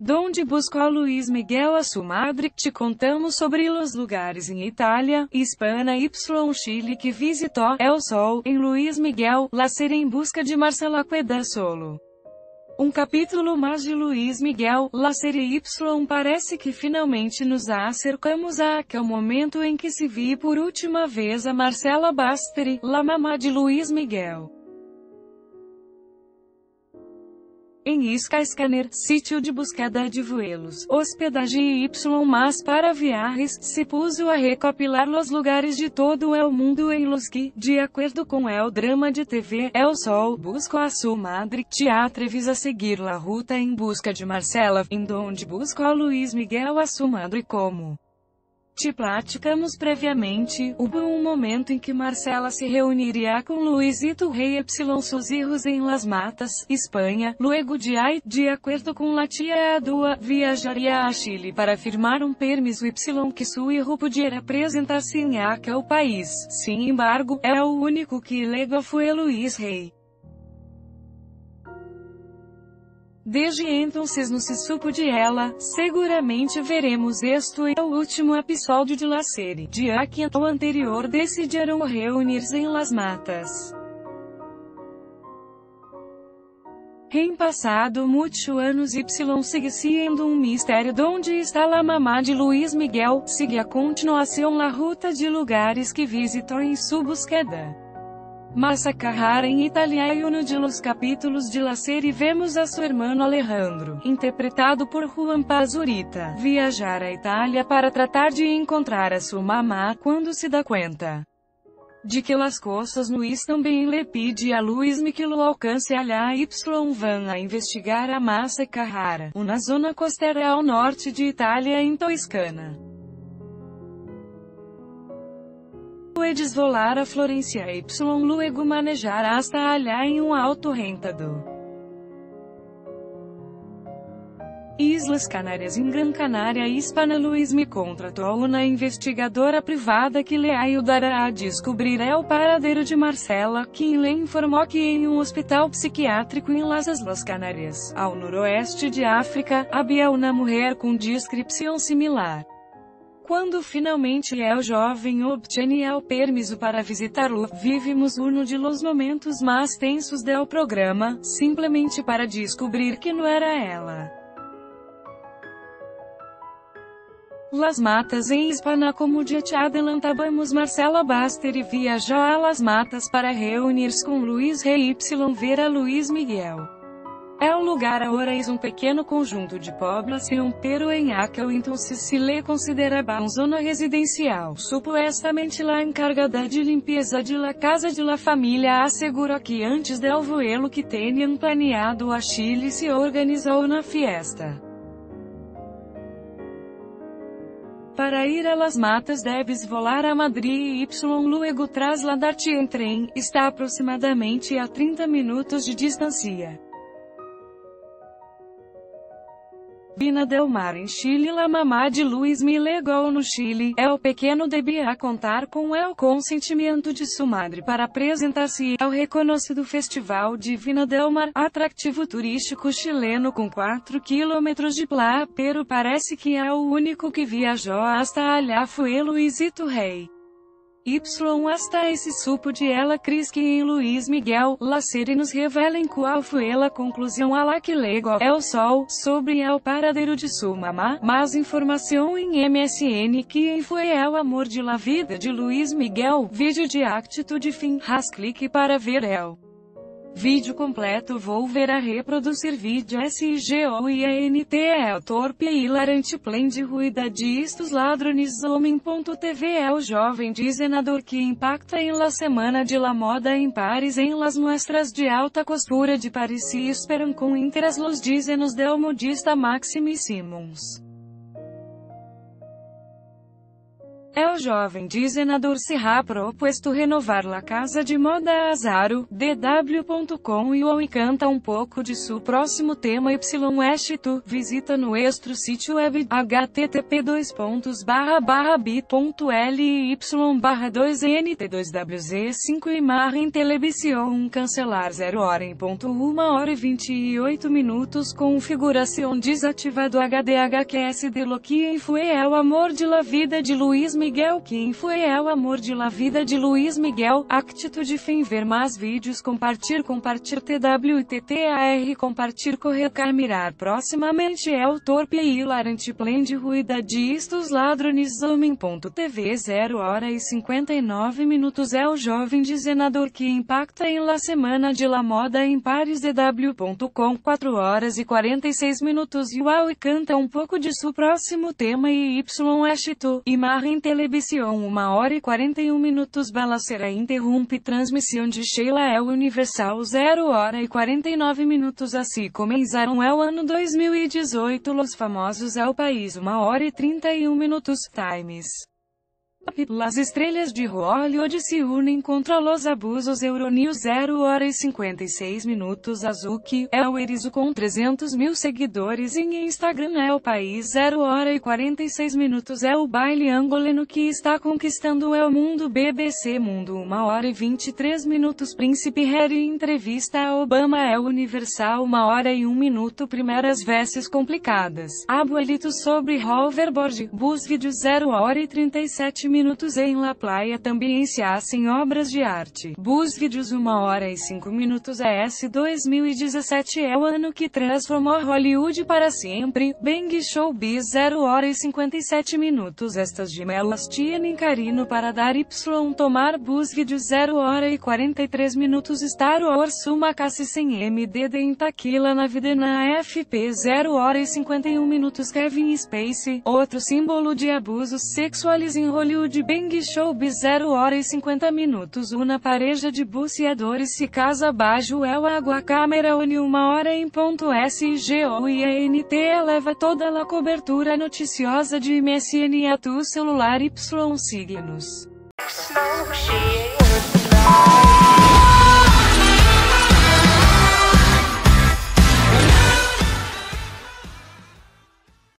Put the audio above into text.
Donde buscou Luiz Miguel a sua madre, te contamos sobre os lugares em Itália, Espanha y Chile que visitou, El Sol, em Luiz Miguel, La Ser em busca de Marcela Queda Solo. Um capítulo mais de Luiz Miguel, La Série Y parece que finalmente nos acercamos a aquele momento em que se vi por última vez a Marcela Basteri, la mamá de Luiz Miguel. Em Skyscanner, sítio de buscada de vuelos, hospedagem Y mas para viagens, se puso a recopilar os lugares de todo o mundo em los que, de acordo com el drama de TV, El Sol, busco a sua madre, te atreves a seguir la ruta em busca de Marcela, em donde busco a Luiz Miguel a sua madre como te platicamos previamente, houve um momento em que Marcela se reuniria com Luizito Rei Epsilon Suzirros em Las Matas, Espanha, luego de aí, de acordo com la tia Adua, viajaria a Chile para firmar um permiso Y que su hijo pudiera apresentar-se em aquele país. Sin embargo, é o único que legal foi Luiz Rei. Desde então no se supo de ela, seguramente veremos este é o último episódio de la série, de que o anterior decidiram reunir-se em las matas. Em passado muitos anos Y sigue sendo um mistério onde está a mamá de Luiz Miguel, sigue a continuação la ruta de lugares que visitou em sua búsqueda. Massa Carrara em italiano de los capítulos de la série vemos a seu irmão Alejandro, interpretado por Juan Pazurita, viajar à Itália para tratar de encontrar a sua mamá quando se dá conta de que las cosas no bem le pede a Luiz Miquelo alcance a y van a investigar a Massa Carrara, uma zona costeira ao norte de Itália em Toscana. E desvolar a Florencia Y luego manejar hasta allá em um alto rentado. Islas Canárias em Gran Canária Hispana Luiz me contratou uma investigadora privada que lhe ajudará a descobrir o paradeiro de Marcela, quem lhe informou que em um hospital psiquiátrico em Las Islas Canárias, ao noroeste de África, havia uma mulher com descrição similar. Quando finalmente el jovem obtém o permiso para visitar-lo, vivemos um de los momentos mais tensos do programa, simplesmente para descobrir que não era ela. Las Matas em Hispana como já te adelantamos Marcela Basteri viajou a Las Matas para reunir-se com Luiz Rei Y ver a Luiz Miguel. Lugar ahora es um pequeno conjunto de poblação, em aquel então se lhe consideraba uma zona residencial. Supuestamente la encargada de limpeza de la casa de la família assegurou que antes del vuelo que tenham planeado a Chile se organizou na fiesta. Para ir a Las Matas deves volar a Madrid y luego trasladar-te em trem, está aproximadamente a 30 minutos de distância. Bina Del Mar em Chile La Mamá de Luiz me legou no Chile, o pequeno debia contar com o consentimento de sua madre para apresentar-se ao reconhecido Festival de Vina Del Mar, atrativo turístico chileno com 4 quilômetros de plá, pero parece que é o único que viajou hasta allá foi Luizito Rei. Y hasta esse supo de ela Cris que em Luiz Miguel, la série nos revelem qual foi a conclusão a la que lego é o sol, sobre el paradeiro de sua mamá, mais informação em MSN que foi el amor de la vida de Luiz Miguel, vídeo de de fim, ras clique para ver el. Vídeo completo vou ver a reproduzir vídeo SGOINTE torpe e hilarante plan de ruida distos ladrones homem.tv é o jovem dizenador que impacta em la semana de la moda em Paris em las muestras de alta costura de Paris se esperam com interas los dizenos del modista Maxime Simons. Jovem dizenador se ha proposto renovar la casa de moda Azaro, dw.com e o canta um pouco de seu próximo tema Y tu visita no extra sítio web http bit.ly barra 2nt2wz5 e marrem televisão. Cancelar 0 hora em ponto 1 hora e 28 minutos configuração desativado HDHQS de lo que foi el amor de la vida de Luiz Miguel quem foi el amor de la vida de Luiz Miguel actitude fim ver mais vídeos compartilhar compartilhar TWTTAR compartilhar correr mirar proximamente el torpe e hilarante de ruída distos ladrones homem.tv 0 hora e 59 minutos é o jovem dizenador que impacta em la semana de la moda em pares dw.com 4 horas e 46 minutos uau e canta um pouco de seu próximo tema e y e em televisão 1 hora e 41 minutos balacera interrompe transmissão de Sheila El Universal 0 hora e 49 minutos assim começaram o ano 2018 Los Famosos é o país 1 hora e 31 minutos Times as estrelas de Hollywood se unem contra os abusos Euronews 0 hora e 56 minutos. Azuki, é o Erizo com 300 mil seguidores. Em Instagram é o país 0 hora e 46 minutos. É o baile angolano que está conquistando é o mundo. BBC Mundo 1 hora e 23 minutos. Príncipe Harry entrevista a Obama. É Universal 1 hora e 1 minuto. Primeiras vestes complicadas. Abuelito sobre hoverboard. Bus Vídeo 0 hora e 37 minutos minutos em La Playa também se hacen obras de arte. Bus Vídeos 1 hora e 5 minutos AS 2017 é o ano que transformou Hollywood para sempre. Bang Showbiz 0 hora e 57 minutos Estas gemelas tienen carino para dar Y tomar Bus Vídeos 0 hora e 43 minutos Star Wars Uma Cassi sem MDD em Taquila na vida na FP 0 hora e 51 minutos Kevin Spacey, outro símbolo de abusos sexuais em Hollywood de Bang Show 0 hora e 50 minutos Uma pareja de buceadores se casa baixo é o água câmera une uma hora em ponto SGO e a NT eleva toda a cobertura noticiosa de MSN a tu celular Y signos.